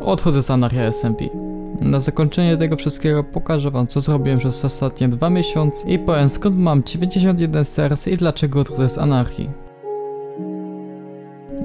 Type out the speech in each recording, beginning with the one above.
Odchodzę z Anarchia SMP. Na zakończenie tego wszystkiego pokażę wam co zrobiłem przez ostatnie dwa miesiące i powiem skąd mam 91 serc i dlaczego odchodzę z Anarchii.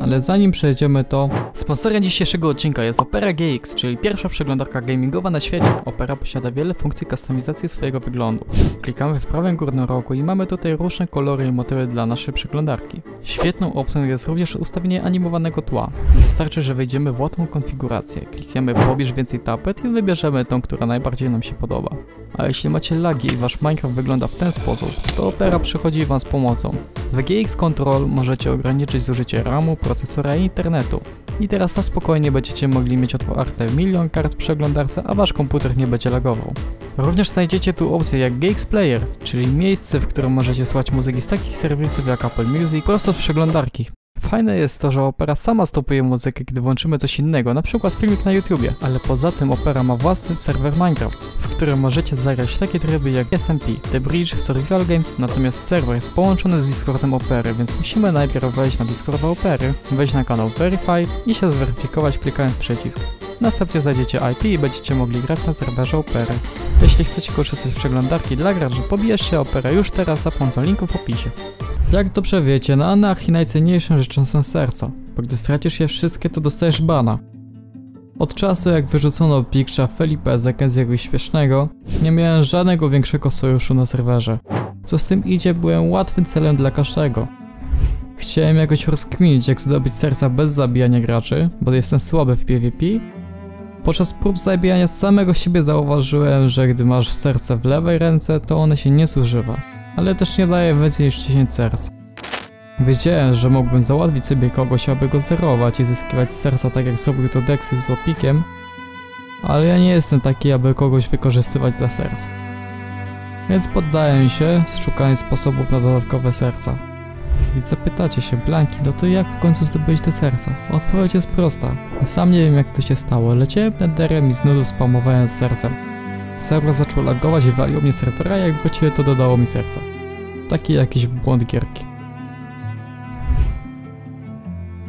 Ale zanim przejdziemy to... Sponsorem dzisiejszego odcinka jest Opera GX, czyli pierwsza przeglądarka gamingowa na świecie. Opera posiada wiele funkcji kustomizacji swojego wyglądu. Klikamy w prawym górnym rogu i mamy tutaj różne kolory i motywy dla naszej przeglądarki. Świetną opcją jest również ustawienie animowanego tła. Wystarczy, że wejdziemy w łatwą konfigurację, klikniemy pobierz więcej tapet i wybierzemy tą, która najbardziej nam się podoba. A jeśli macie lagi i wasz Minecraft wygląda w ten sposób, to Opera przychodzi wam z pomocą. W GX Control możecie ograniczyć zużycie RAMu, procesora i internetu. I teraz na spokojnie będziecie mogli mieć otwarte milion kart w przeglądarce, a wasz komputer nie będzie lagował. Również znajdziecie tu opcję jak GX Player, czyli miejsce, w którym możecie słuchać muzyki z takich serwisów jak Apple Music prosto z przeglądarki. Fajne jest to, że Opera sama stopuje muzykę, kiedy włączymy coś innego, na przykład filmik na YouTubie, ale poza tym Opera ma własny serwer Minecraft, w którym możecie zagrać takie tryby jak SMP, The Bridge, Survival Games, natomiast serwer jest połączony z Discordem Opery, więc musimy najpierw wejść na Discorda Opery, wejść na kanał Verify i się zweryfikować klikając przycisk. Następnie znajdziecie IP i będziecie mogli grać na serwerze Opery. Jeśli chcecie korzystać z przeglądarki dla graczy, pobierzcie Operę już teraz za pomocą linku w opisie. Jak dobrze wiecie, na anarchii najcenniejszą rzeczą są serca, bo gdy stracisz je wszystkie, to dostajesz bana. Od czasu jak wyrzucono Picture Felipe z Mackenziego Śpiesznego, nie miałem żadnego większego sojuszu na serwerze. Co z tym idzie, byłem łatwym celem dla każdego. Chciałem jakoś rozkminić jak zdobyć serca bez zabijania graczy, bo jestem słaby w PvP. Podczas prób zabijania samego siebie zauważyłem, że gdy masz serce w lewej ręce, to one się nie zużywa ale też nie daje więcej niż 10 serc. Wiedziałem, że mógłbym załatwić sobie kogoś, aby go zerować i zyskiwać serca tak jak zrobił to Dexy z Łopikiem, ale ja nie jestem taki, aby kogoś wykorzystywać dla serc. Więc poddałem się, szukając sposobów na dodatkowe serca. Więc zapytacie się, Blanki, no to jak w końcu zdobyć te serca? Odpowiedź jest prosta. Sam nie wiem jak to się stało, leciałem netherem i z nudu spamowając sercem. Serwer zaczął lagować i walił mnie serwera, jak wróciłem to dodało mi serca. Taki jakiś błąd gierki.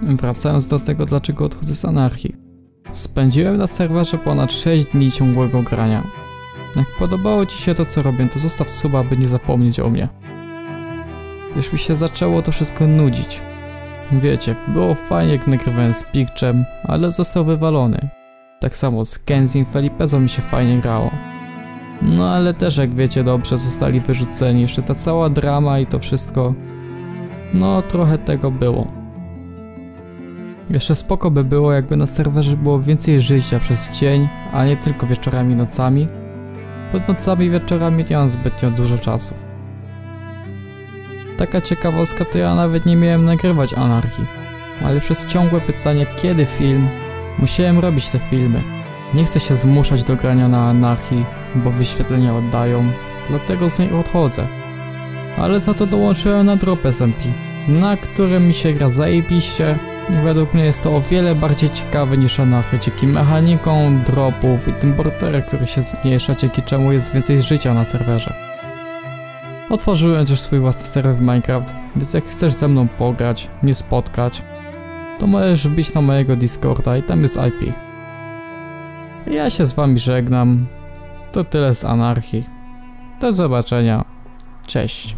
Wracając do tego, dlaczego odchodzę z anarchii. Spędziłem na serwerze ponad 6 dni ciągłego grania. Jak podobało Ci się to co robię, to zostaw suba, by nie zapomnieć o mnie. Już mi się zaczęło to wszystko nudzić. Wiecie, było fajnie jak nagrywałem z Pikczem, ale został wywalony. Tak samo z Kenzin Felipezą mi się fajnie grało. No ale też jak wiecie dobrze zostali wyrzuceni, jeszcze ta cała drama i to wszystko. No trochę tego było. Jeszcze spoko by było jakby na serwerze było więcej życia przez dzień, a nie tylko wieczorami nocami. Pod nocami i wieczorami nie mam zbytnio dużo czasu. Taka ciekawostka to ja nawet nie miałem nagrywać anarchii. Ale przez ciągłe pytania kiedy film, musiałem robić te filmy. Nie chcę się zmuszać do grania na anarchii, bo wyświetlenia oddają, dlatego z niej odchodzę. Ale za to dołączyłem na drop SMP, na którym mi się gra zajebiście i według mnie jest to o wiele bardziej ciekawe niż anarchia dzięki mechanikom, dropów i tym borderem, który się zmniejsza, dzięki czemu jest więcej życia na serwerze. Otworzyłem też swój własny serwer w Minecraft, więc jak chcesz ze mną pograć, mnie spotkać, to możesz wbić na mojego Discorda i tam jest IP. Ja się z wami żegnam. To tyle z anarchii. Do zobaczenia. Cześć.